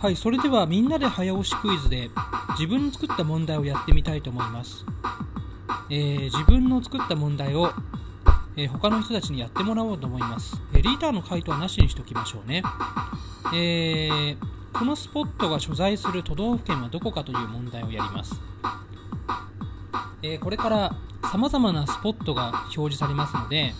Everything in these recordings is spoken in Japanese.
はいそれではみんなで早押しクイズで自分の作った問題をやってみたいと思います、えー自分の作った問題を、えー他の人たちにやってもらおうと思います、えーリーダーの回答はなしにしておきましょうね、えこのスポットが所在する都道府県はどこかという問題をやります、えこれからさまざまなスポットが表示されますので、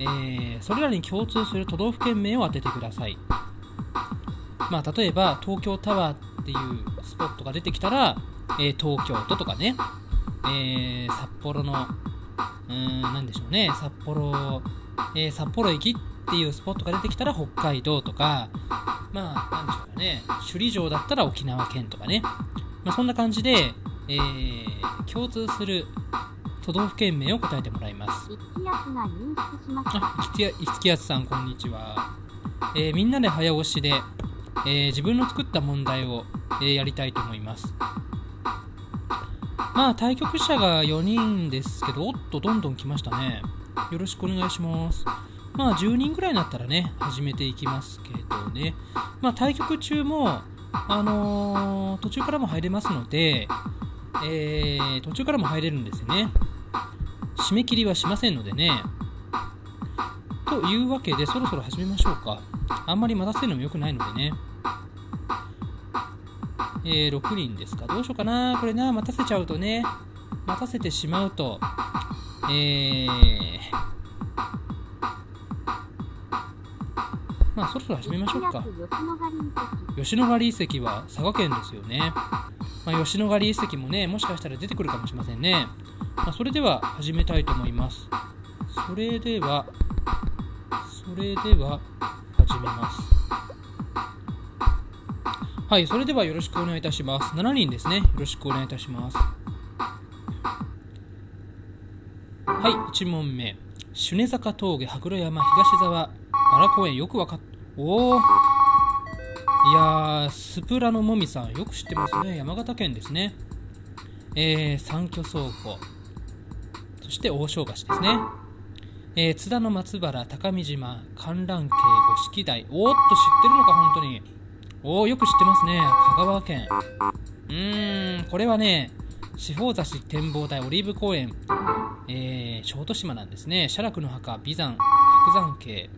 えそれらに共通する都道府県名を当ててください。まあ、例えば東京タワーっていうスポットが出てきたら、えー東京都とかね、えー札幌のうーんなんでしょうね。札幌、えー札幌駅っていうスポットが出てきたら北海道とかまあなんでしょうかね。首里城だったら沖縄県とかね、まあ、そんな感じで、えー共通する都道府県名を答えてもらいます。一気圧が入室しました。あ、いつや、いつきやすさん、こんにちは。えーみんなで早押しで、えー自分の作った問題を、えーやりたいと思います。まあ、対局者が4人ですけど、おっと、どんどん来ましたね。よろしくお願いします。まあ、10人ぐらいになったらね、始めていきますけどね。まあ、対局中も、あのー途中からも入れますので、えー途中からも入れるんですよね。締め切りはしませんのでね。というわけで、そろそろ始めましょうか。あんまり待たせるのも良くないのでね。えー6人ですか？どうしようかな。これな、待たせちゃうとね、待たせてしまうと、えー、まあ、そろそろ始めましょうか。吉野ヶ里遺跡。は佐賀県ですよね。まあ、吉野ヶ里遺跡もね、もしかしたら出てくるかもしれませんね。まあ、それでは始めたいと思います。それでは、それでは始めます。はい、それではよろしくお願いいたします。7人ですね。よろしくお願いいたします。はい、1問目。朱根坂峠、羽黒山、東沢、バラ公園、よくわかっ、おお。いや、スプラノもみさん、よく知ってますね。山形県ですね。えー、三居倉庫。そして大正橋ですね。えー、津田の松原、高見島、観覧渓、五色台。おーっと知ってるのか、本当に。おー、よく知ってますね。香川県。うーん、これはね、四方座敷展望台、オリーブ公園、えー、小豆島なんですね。写楽の墓、眉山、白山渓。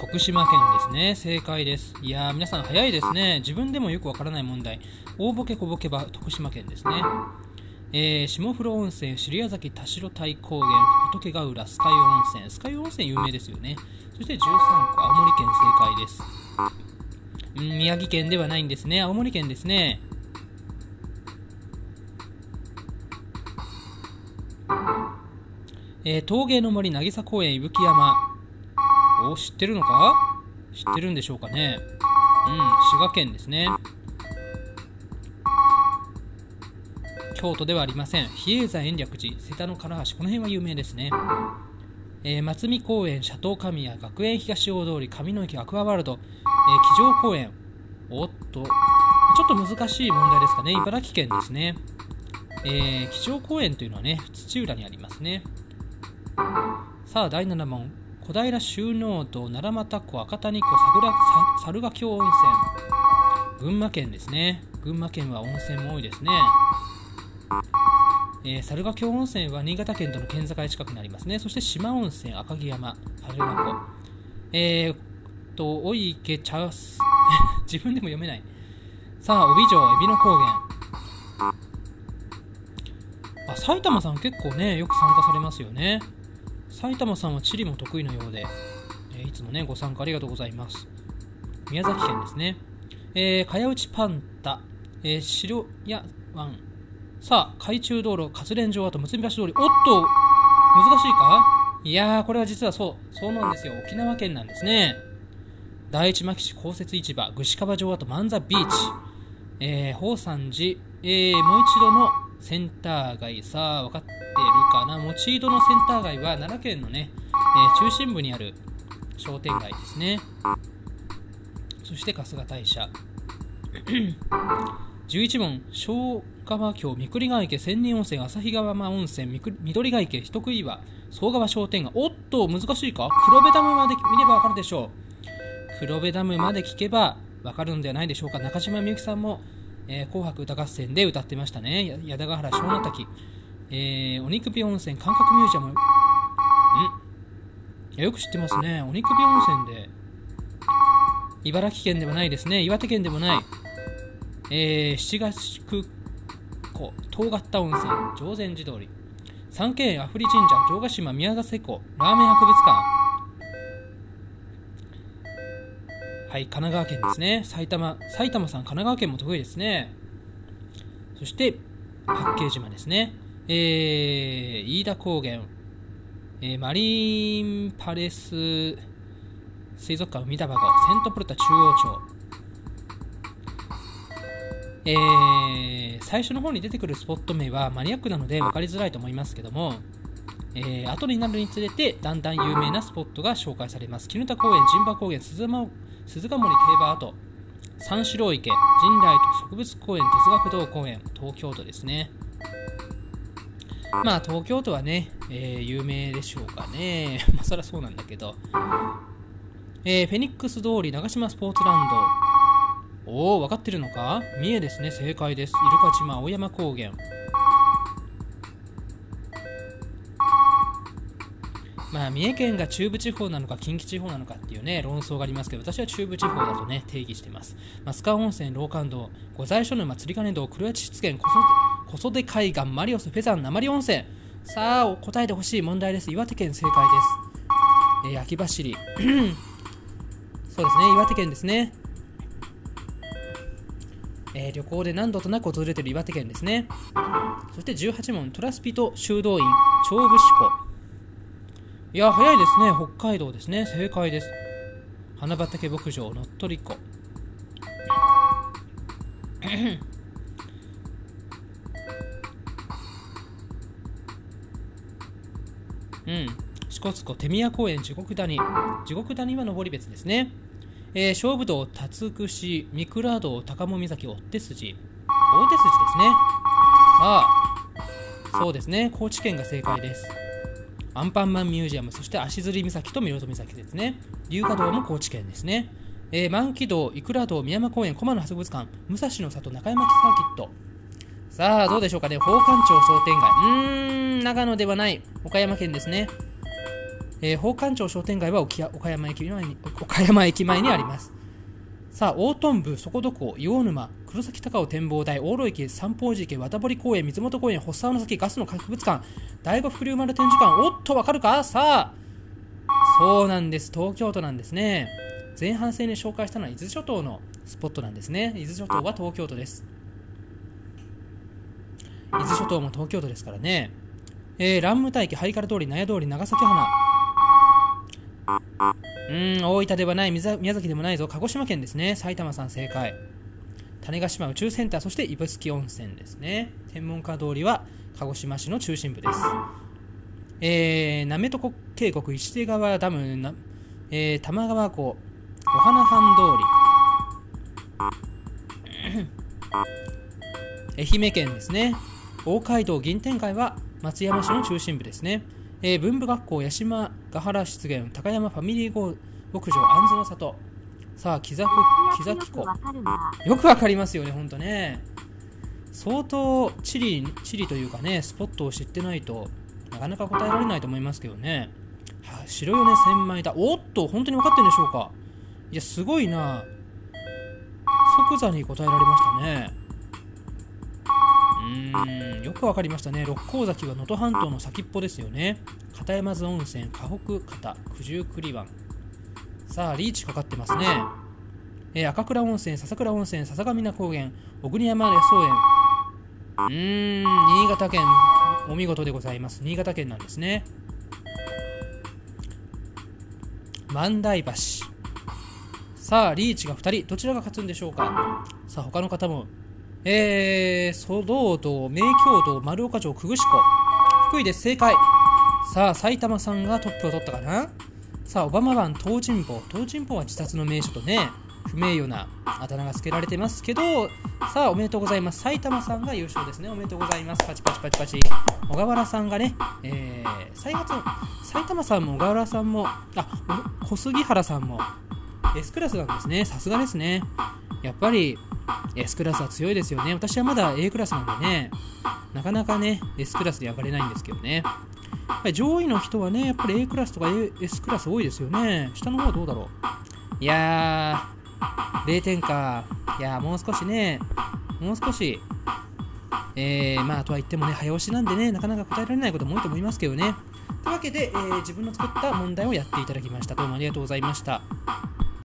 徳島県ですね。正解です。いやー、皆さん早いですね。自分でもよくわからない問題。大ボケ小ボケば徳島県ですね。えー、下風呂温泉、尻屋崎田代大高原、仏ヶ浦、酸ヶ湯温泉。酸ヶ湯温泉有名ですよね。そして13個、青森県正解です。うん、宮城県ではないんですね。青森県ですね。えー、陶芸の森、渚公園、伊吹山。お、知ってるのか？知ってるんでしょうかね。うん、滋賀県ですね。京都ではありません。比叡山延暦寺、瀬田の唐橋、この辺は有名ですね。えー松見公園、シャトー神谷、学園東大通り、上野駅アクアワールド、えー、机上公園。おっと、ちょっと難しい問題ですかね。茨城県ですね。えー、机上公園というのはね、土浦にありますね。さあ、第7問。小平収納道、奈良又湖、赤谷湖、桜猿ヶ京温泉。群馬県ですね。群馬県は温泉も多いですね。えー、猿ヶ京温泉は新潟県との県境近くにありますね。そして島温泉、赤城山、春名湖。えー、と、お池茶す、自分でも読めない。さあ、帯城、海老の高原。あ、埼玉さん結構ね、よく参加されますよね。埼玉さんは地理も得意のようで、えーいつもね、ご参加ありがとうございます。宮崎県ですね。えー、茅内パンタ、えー、白屋湾。さあ、海中道路、活連城跡、結び橋通り。おっと難しいか？いやー、これは実はそう、そうなんですよ。沖縄県なんですね。第一牧市公設市場、串川城跡、万座ビーチ。えー、宝山寺、えー、もう一度のセンター街。さあ、分かってるかな？もちいどのセンター街は奈良県のね、えー中心部にある商店街ですね。そして春日大社。11問、小川峡、三栗ヶ池、千人温泉、旭川温泉、緑ヶ池、人食い岩、総川商店街。おっと、難しいか？黒部ダムまで見ればわかるでしょう。黒部ダムまで聞けばわかるのではないでしょうか。中島みゆきさんも、えー紅白歌合戦で歌ってましたね。矢田ヶ原小名滝、えー、お肉火温泉感覚ミュージアム。ん。よく知ってますね。お肉火温泉で茨城県ではないですね。岩手県でもない、えー、七ヶ宿湖東型温泉常禅寺通り三軒阿夫利神社城ヶ島宮ヶ瀬湖ラーメン博物館はい、神奈川県ですね。埼玉、埼玉さん、神奈川県も得意ですね。そして、八景島ですね。えー、飯田高原、えーマリンパレス水族館海田箱、セントプルタ中央町。えー、最初の方に出てくるスポット名はマニアックなので分かりづらいと思いますけども、えー、後になるにつれてだんだん有名なスポットが紹介されます絹田公園、陣馬高原、鈴間鈴鹿森競馬跡三四郎池、神代と植物公園、哲学堂公園、東京都ですね。まあ東京都はね、えー有名でしょうかね。まあそりゃそうなんだけど。えーフェニックス通り長島スポーツランド。おお、分かってるのか？三重ですね、正解です。イルカ島、青山高原。まあ、三重県が中部地方なのか近畿地方なのかっていうね論争がありますけど私は中部地方だとね定義してます。増川温泉老館道御在所沼釣り鐘道黒谷湿原小袖海岸マリオスフェザン鉛温泉。さあ答えてほしい問題です。岩手県正解です、えー、秋走り。そうですね岩手県ですね。えー旅行で何度となく訪れている岩手県ですね。そして18問トラスピと修道院長部志湖。いや早いですね。北海道ですね。正解です。花畑牧場のっとり湖。うん。支笏湖手宮公園地獄谷。地獄谷は登別ですね。えー勝負道辰串三倉道高茂岬追手筋追手筋ですねさあそうですね高知県が正解ですアンパンマンミュージアム、そして足摺岬と室戸岬ですね。龍華堂も高知県ですね。えー、満期堂、いくら堂、宮山公園、駒の博物館、武蔵野里、中山サーキット。さあ、どうでしょうかね。宝冠町商店街。うーん、長野ではない。岡山県ですね。えー、宝冠町商店街は岡山駅前に岡山駅前にあります。さあ、大トン部、底戸港、硫黄沼、黒崎高尾展望台、大路池、三宝寺池、渡堀公園、水元公園、発沢の先、ガスの博物館、第五福竜丸展示館、おっと、わかるか？さあ、そうなんです、東京都なんですね。前半戦で紹介したのは伊豆諸島のスポットなんですね。伊豆諸島は東京都です。伊豆諸島も東京都ですからね。えー、蘭武大駅、ハイカラ通り、納屋通り、長崎花。うん、大分ではない、宮崎でもないぞ、鹿児島県ですね。埼玉さん正解。種子島宇宙センター、そして指宿温泉ですね。天文家通りは鹿児島市の中心部です。えー、なめとこ渓谷、石手川ダム、なえー、玉川湖、お花半通り。愛媛県ですね。大街道銀天街は松山市の中心部ですね。えー文部学校八島ヶ原湿原高山ファミリー牧場安住の里。さあ木崎木崎湖。よくわかりますよねほんとね。相当地理地理というかねスポットを知ってないとなかなか答えられないと思いますけどね、はあ、白米千枚だおっと本当に分かってるんでしょうか。いやすごいな。即座に答えられましたねうん。よくわかりましたね。六甲崎は能登半島の先っぽですよね。片山津温泉河北方九十九里湾。さあリーチかかってますね、えー赤倉温泉笹倉温泉笹ヶ峰高原小国山野草園うーん。新潟県お見事でございます。新潟県なんですね。万代橋。さあリーチが2人どちらが勝つんでしょうか。さあ他の方もえー、蘇道道名京道丸岡城久久志湖福井で正解。さあ埼玉さんがトップを取ったかな。さあ小浜湾東尋坊。東尋坊は自殺の名所とね不名誉なあだ名が付けられてますけどさあおめでとうございます。埼玉さんが優勝ですね。おめでとうございます。パチパチパチパチ。小川原さんがね、えー、埼発埼玉さんも小川原さんもあ小杉原さんも S クラスなんですね。さすがですね。やっぱり S クラスは強いですよね。私はまだ A クラスなんでね、なかなかね、S クラスで上がれないんですけどね。上位の人はね、やっぱり A クラスとか S クラス多いですよね。下の方はどうだろう？いやー、0点か。いやー、もう少しね、もう少し、えー、まあ、とは言ってもね、早押しなんでね、なかなか答えられないことも多いと思いますけどね。というわけで、えー、自分の作った問題をやっていただきました。どうもありがとうございました。